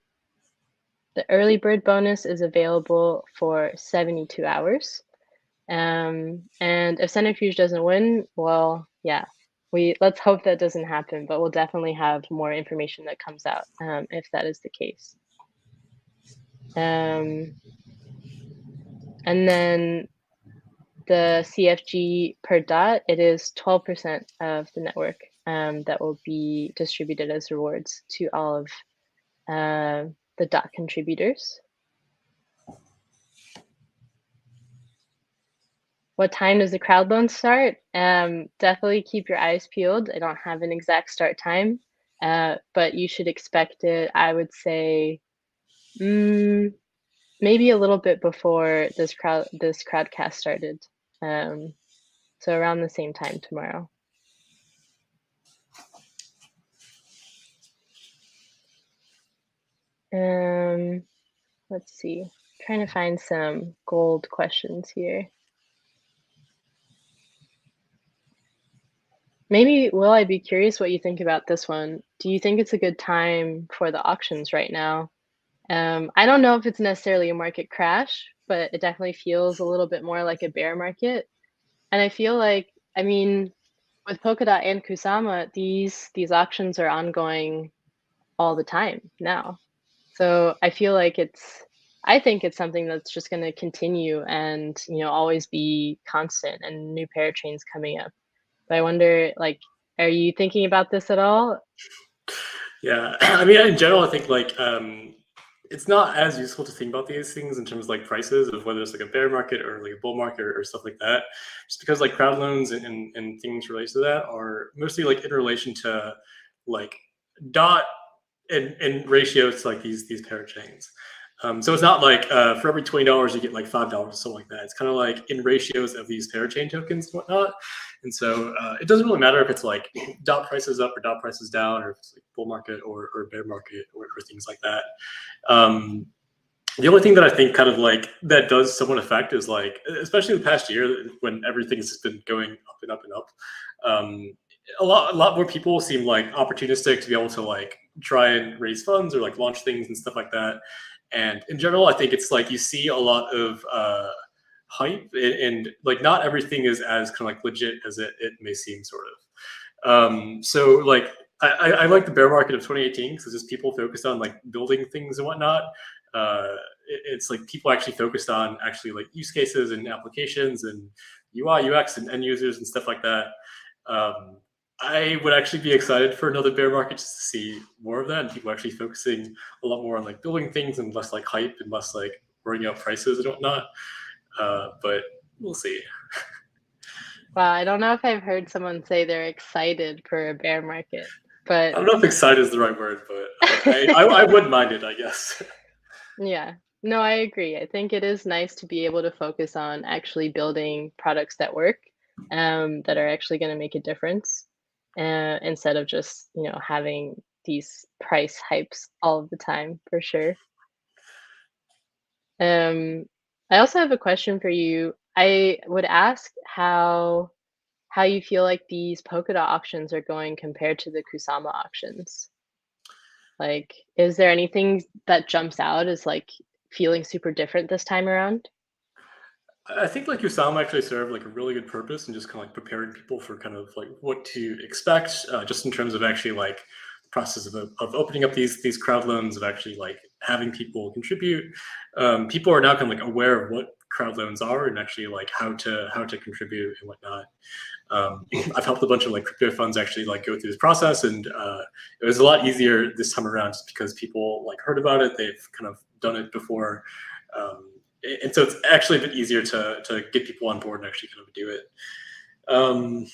the early bird bonus is available for 72 hours. Um, and if Centrifuge doesn't win, well, yeah, we let's hope that doesn't happen, but we'll definitely have more information that comes out um, if that is the case. Um, and then the CFG per dot, it is 12% of the network um, that will be distributed as rewards to all of uh, the dot contributors. What time does the crowd loan start? Um, definitely keep your eyes peeled. I don't have an exact start time, uh, but you should expect it. I would say, mm, maybe a little bit before this crowd this crowdcast started. Um, so around the same time tomorrow. Um, let's see. I'm trying to find some gold questions here. Maybe, Will, I'd be curious what you think about this one. Do you think it's a good time for the auctions right now? Um, I don't know if it's necessarily a market crash, but it definitely feels a little bit more like a bear market. And I feel like, I mean, with Polkadot and Kusama, these these auctions are ongoing all the time now. So I feel like it's I think it's something that's just going to continue and you know always be constant and new parachains coming up. But I wonder, like, are you thinking about this at all? Yeah, I mean, in general, I think like um, it's not as useful to think about these things in terms of like prices of whether it's like a bear market or like a bull market or, or stuff like that. Just because like crowd loans and, and, and things related to that are mostly like in relation to like dot and, in ratio to like these these parachains. Um, so it's not like uh, for every twenty dollars you get like five dollars or something like that. It's kind of like in ratios of these parachain tokens and whatnot. And so uh, it doesn't really matter if it's like dot prices up or dot prices down, or if it's like bull market or, or bear market or, or things like that. Um, the only thing that I think kind of like that does somewhat affect is like, especially the past year when everything's been going up and up and up. Um, a lot, a lot more people seem like opportunistic to be able to like try and raise funds or like launch things and stuff like that. And in general, I think it's like you see a lot of uh, hype and, and, like not everything is as kind of like legit as it, it may seem, sort of. Um, so like I, I like the bear market of 2018 because just people focused on like building things and whatnot. Uh, it, it's like people actually focused on actually like use cases and applications and UI, UX, and end users and stuff like that. Um, I would actually be excited for another bear market just to see more of that and people actually focusing a lot more on like building things and less like hype and less like worrying about prices and whatnot. Uh, but we'll see. Wow, I don't know if I've heard someone say they're excited for a bear market, but I don't know if excited is the right word, but I, I, I wouldn't mind it, I guess. Yeah, no, I agree. I think it is nice to be able to focus on actually building products that work, um, that are actually going to make a difference, uh, instead of just you know having these price hypes all the time for sure. Um, I also have a question for you. I would ask how how you feel like these Polkadot auctions are going compared to the Kusama auctions. Like, is there anything that jumps out as like feeling super different this time around? I think like Kusama actually served like a really good purpose and just kind of like preparing people for kind of like what to expect, uh, just in terms of actually like the process of, of opening up these these crowd loans, of actually like having people contribute. Um, people are now kind of like aware of what crowd loans are and actually like how to how to contribute and whatnot. Um, I've helped a bunch of like crypto funds actually like go through this process, and uh, it was a lot easier this time around just because people like heard about it. They've kind of done it before. Um, and so it's actually a bit easier to to get people on board and actually kind of do it. Um,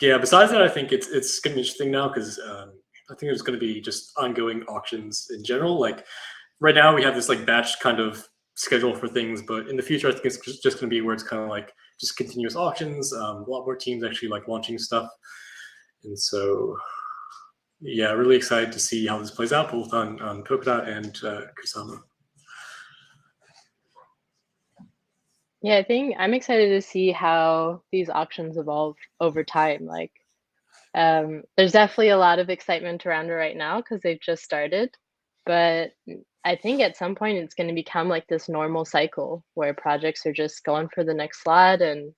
yeah. Besides that, I think it's it's going to be interesting now because um, I think there's going to be just ongoing auctions in general. Like right now, we have this like batch kind of schedule for things, but in the future, I think it's just, just going to be where it's kind of like just continuous auctions. Um, a lot more teams actually like launching stuff, and so yeah, really excited to see how this plays out both on on Polkadot and uh, Kusama. Yeah, I think I'm excited to see how these auctions evolve over time. Like, um, there's definitely a lot of excitement around it right now because they've just started. But I think at some point it's going to become like this normal cycle where projects are just going for the next slot and,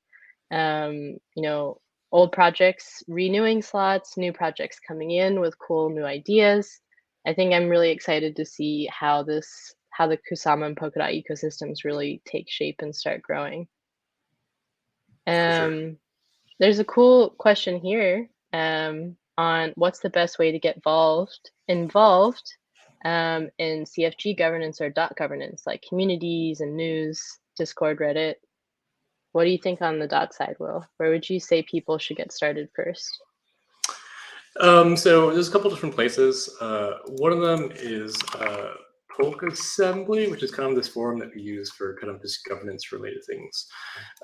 um, you know, old projects renewing slots, new projects coming in with cool new ideas. I think I'm really excited to see how this how the Kusama and Polkadot ecosystems really take shape and start growing. Um, sure. There's a cool question here um, on what's the best way to get involved involved um, in CFG governance or dot governance, like communities and news, Discord, Reddit. What do you think on the dot side, Will? Where would you say people should get started first? Um, so there's a couple different places. Uh, one of them is uh, Polkassembly, which is kind of this forum that we use for kind of just governance related things.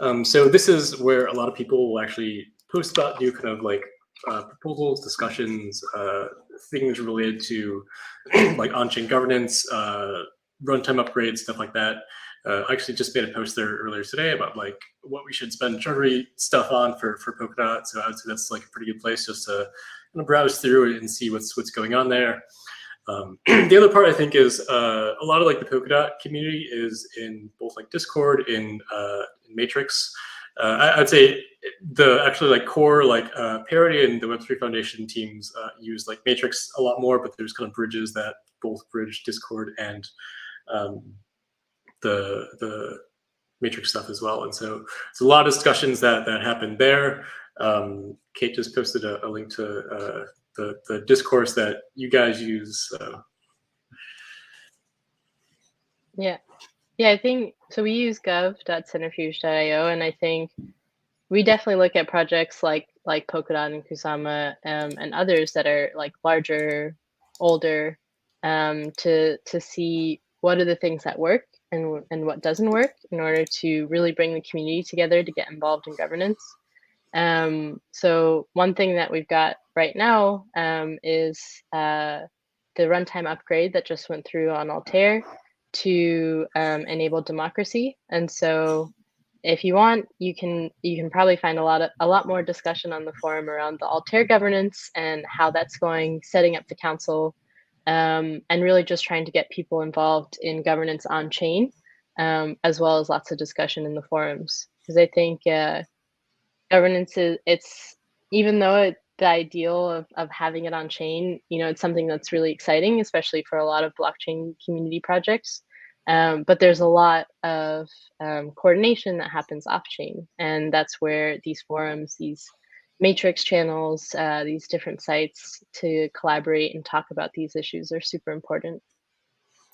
Um, so this is where a lot of people will actually post about new kind of like uh, proposals, discussions, uh, things related to like on-chain governance, uh, runtime upgrades, stuff like that. Uh, I actually just made a post there earlier today about like what we should spend treasury stuff on for for Polkadot. So I would say that's like a pretty good place just to kind of browse through and see what's what's going on there. Um, the other part I think is uh, a lot of like the Polkadot community is in both like Discord, in, uh, in Matrix. Uh, I, would say the actually like core like uh, Parity and the Web3 Foundation teams uh, use like Matrix a lot more, but there's kind of bridges that both bridge Discord and um, the the Matrix stuff as well. And so it's a lot of discussions that that happen there. Um, Kate just posted a, a link to uh, the the discourse that you guys use. Yeah, yeah. I think so. We use gov.centrifuge.io, and I think we definitely look at projects like like Polkadot and Kusama um, and others that are like larger older um, to to see what are the things that work and and what doesn't work in order to really bring the community together to get involved in governance. Um, so one thing that we've got right now um, is uh, the runtime upgrade that just went through on Altair to um, enable democracy. And so if you want, you can you can probably find a lot of a lot more discussion on the forum around the Altair governance and how that's going, setting up the council, um, and really just trying to get people involved in governance on chain, um, as well as lots of discussion in the forums. Because I think uh, governance is it's even though it, the ideal of, of having it on chain, you know, it's something that's really exciting, especially for a lot of blockchain community projects. Um, but there's a lot of um, coordination that happens off chain. And that's where these forums, these matrix channels, uh, these different sites to collaborate and talk about these issues are super important.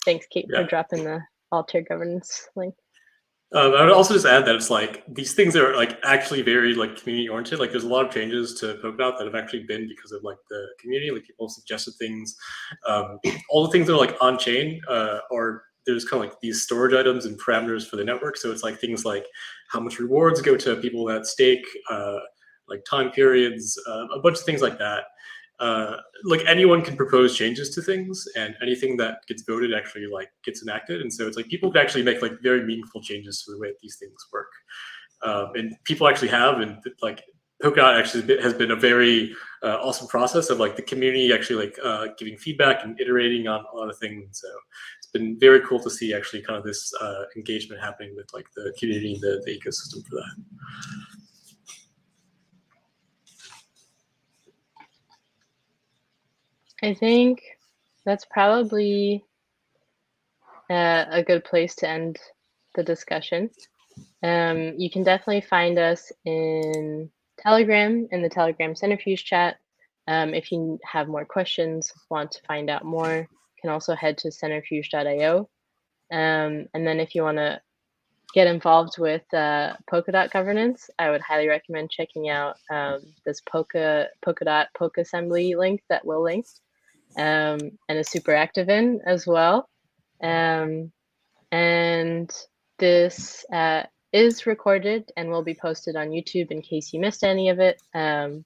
Thanks, Kate, yeah. for dropping the Altair governance link. Um, I would also just add that it's like these things are like actually very like community oriented. Like there's a lot of changes to Polkadot that have actually been because of like the community. Like people suggested things. Um, all the things that are like on chain uh, or there's kind of like these storage items and parameters for the network. So it's like things like how much rewards go to people that stake, uh, like time periods, uh, a bunch of things like that. Uh, like anyone can propose changes to things, and anything that gets voted actually like gets enacted. And so it's like people can actually make like very meaningful changes to the way that these things work. Um, and people actually have, and like Polkadot actually has been a very uh, awesome process of like the community actually like uh, giving feedback and iterating on a lot of things. So it's been very cool to see actually kind of this uh, engagement happening with like the community, the, the ecosystem for that. I think that's probably uh, a good place to end the discussion. Um, you can definitely find us in Telegram, in the Telegram Centrifuge chat. Um, if you have more questions, want to find out more, you can also head to centrifuge.io. Um, and then if you want to get involved with uh, Polkadot governance, I would highly recommend checking out um, this Polka, Polkadot Polkassembly link that Will linked um, and is super active in as well. Um, and this uh, is recorded and will be posted on YouTube in case you missed any of it, um,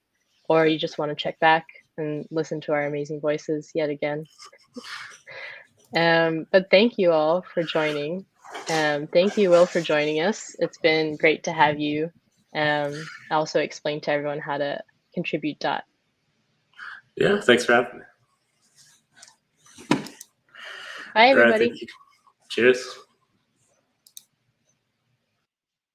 or you just want to check back and listen to our amazing voices yet again. um, but thank you all for joining. Um, thank you, Will, for joining us. It's been great to have you. Um, also explain to everyone how to contribute dot. Yeah, thanks for having me. Bye, everybody. Right, Cheers.